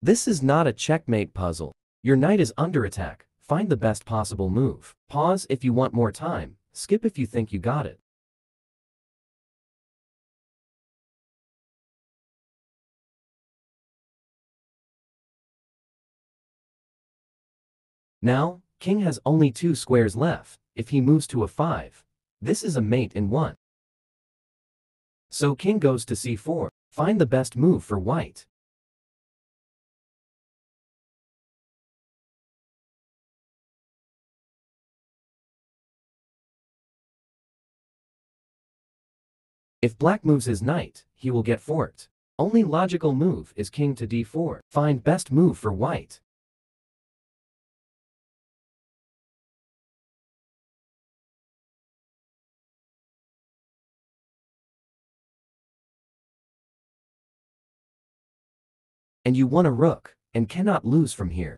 This is not a checkmate puzzle. Your knight is under attack, find the best possible move. Pause if you want more time, skip if you think you got it. Now, king has only two squares left, if he moves to a 5. This is a mate in 1. So king goes to c4, find the best move for white. If black moves his knight, he will get forked. Only logical move is king to d4. Find best move for white. And you won a rook, and cannot lose from here.